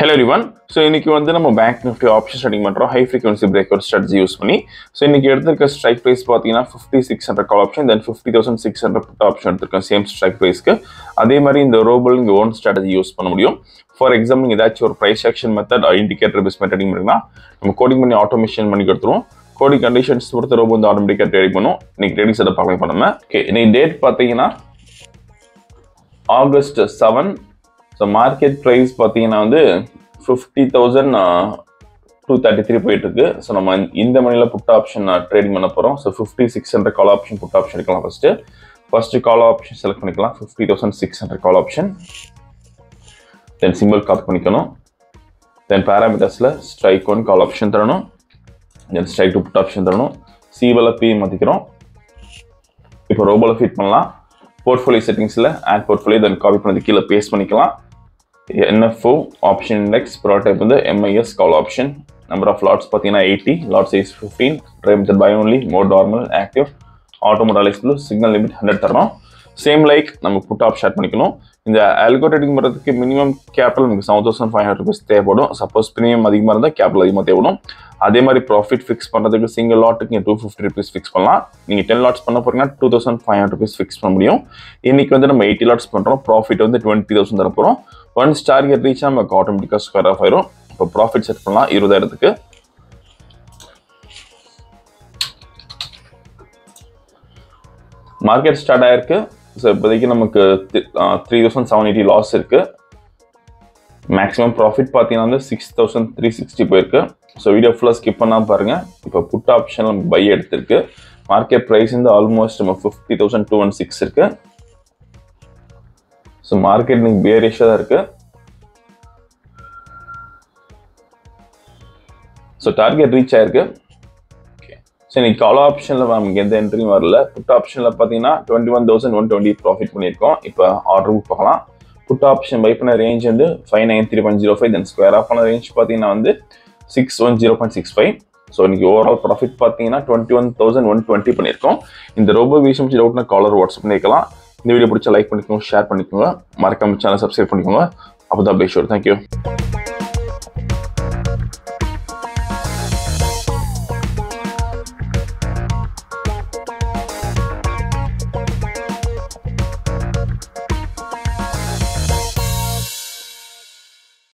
Hello everyone so இன்னைக்கு வந்து நம்ம பேங்க் நிஃப்டி ஆப்ஷன் ஸ்டார்டிங் பண்ணுறோம் high frequency break out strategy use பண்ணி. ஸோ இன்னைக்கு எடுத்திருக்க ஸ்ட்ரைக் ப்ரைஸ் பார்த்தீங்கன்னா fifty six hundred call option then fifty thousand six hundred put option எடுத்திருக்கேன் same strike ப்ரைஸ்க்கு அதே மாதிரி இந்த ரோபல் இங்கே ஓன் ஸ்ட்ராட்டஜி யூஸ் பண்ண முடியும். ஃபார் எக்ஸாம்பிள் நீங்கள் ஏதாச்சும் ஒரு price action method indicator base மெத்தடிங் பண்ணிங்கன்னா நம்ம கோடிங் பண்ணி ஆட்டோமேஷன் பண்ணி கொடுத்துருவோம். கோடிங் கண்டிஷன்ஸ் பொறுத்த ரோபோ வந்து ஆட்டோமேட்டிக்காக ட்ரேடிங் பண்ணும். இன்னைக்கு ட்ரேடிங் செட்டப் பார்க்கலாம் இப்போ ஓகே இன்னைக்கு டேட் பார்த்தீங்கன்னா August seven so market price பார்த்தீங்கன்னா வந்து fifty thousand two thirty three போயிட்டு இருக்கு ஸோ நம்ம இந்த மணியில் புட் ஆப்ஷன் ட்ரேடிங் பண்ண போகிறோம் so fifty six hundred call option put option எடுக்கலாம் first first call option select பண்ணிக்கலாம். Fifty thousand six hundred call option then simple copy பண்ணிக்கணும். தென் பேராமீட்டர்ஸில் ஸ்ட்ரைக் ஒன் கால் ஆப்ஷன் தரணும். Then strike two put option தரணும். சிவல பி மாற்றிக்கிறோம் இப்போ ரோபோல ஃபிட் பண்ணலாம். போர்ட்ஃபோலியோ செட்டிங்ஸில் ஆட் போர்ட்ஃபோலியோ தென் காப்பி பண்ணது கீழே பேஸ்ட் பண்ணிக்கலாம். என்எஃப்ஓ ஆப்ஷன் இண்டெக்ஸ் ப்ராடக்ட் வந்து MIS call option number of lots பார்த்தீங்கன்னா eighty lot size fifteen try method by only more normal active ஆட்டோமோட்டாலிஸ் blue signal limit hundred தரணும். Same like நம்ம put app share பண்ணிக்கணும். இந்த algo trading பண்ணுறதுக்கு minimum capital நமக்கு seven thousand five hundred rupees தேவைப்படும். Suppose premium அதிகமாக இருந்தால் capital அதிகமாக தேவைப்படும். அதே மாதிரி ப்ராஃபிட் ஃபிக்ஸ் பண்ணுறதுக்கு சிங்கிள் லாட்டுக்கு நீங்கள் டூ ஃபிஃப்டி ருபீஸ் ஃபிக்ஸ் பண்ணலாம். நீங்கள் டென் லாட்ஸ் பண்ண போறீங்கன்னா two thousand five hundred rupees fix பண்ண முடியும். இன்னைக்கு வந்து நம்ம எயிட்டி லாட்ஸ் பண்ணுறோம் ப்ராஃபிட் வந்து டுவெண்ட்டி தௌசண்ட் தர போகிறோம் ஸ்டார் கெட் ரீச் நமக்கு ஆட்டோமேட்டிக்காக ஸ்கொயர் ஆஃப் ஆயிரும். இப்போ ப்ராஃபிட் செட் பண்ணலாம். இருபதாயிரத்துக்கு. மார்க்கெட் ஸ்டார்ட் ஆயிருக்கு. ஸோ இப்போதைக்கு நமக்கு three thousand seven eighty loss இருக்குது மேக்ஸிமம் ப்ராஃபிட் பார்த்தீங்கன்னா வந்து சிக்ஸ் தௌசண்ட் த்ரீ சிக்ஸ்டி போயிருக்கு. ஸோ வீடியோ ஃபுல்லாக ஸ்கிப் பண்ணால் பாருங்கள் இப்போ புட் ஆப்ஷன் நம்ம பை எடுத்திருக்கு. மார்க்கெட் ப்ரைஸ் வந்து ஆல்மோஸ்ட் நம்ம fifty thousand two one six இருக்கு. ஸோ மார்க்கெட் இன்னைக்கு பேரிஷாக தான் இருக்கு. ஸோ டார்கெட் ரீச் ஆயிருக்கு. ஓகே ஸோ இன்னைக்கு கால் ஆப்ஷனில் நமக்கு எந்த என்ட்ரியும் வரல. புட் ஆப்ஷனில் பார்த்தீங்கன்னா twenty one thousand one twenty profit பண்ணியிருக்கோம். இப்போ ஆர்டர் புக் பார்க்கலாம். புட் ஆப்ஷன் பை பண்ண ரேஞ்ச் வந்து five nine three point zero five then square off பண்ண ரேஞ்ச் பார்த்தீங்கன்னா வந்து six one zero point six five so இன்றைக்கி ஓவரால் ப்ராஃபிட் பார்த்தீங்கன்னா twenty one thousand one twenty பண்ணியிருக்கோம். இந்த ரோபோ விஷயம் டவுட்னா காலர் வாட்ஸ்அப் பண்ணிக்கலாம் இந்த வீடியோ பிடிச்சா லைக் பண்ணிக்கோங்க ஷேர் பண்ணிக்கோங்க. மறக்காம சேனல் சப்ஸ்கிரைப் பண்ணிக்கோங்க. அப்போ தான் அப்டேட் தேங்க்யூ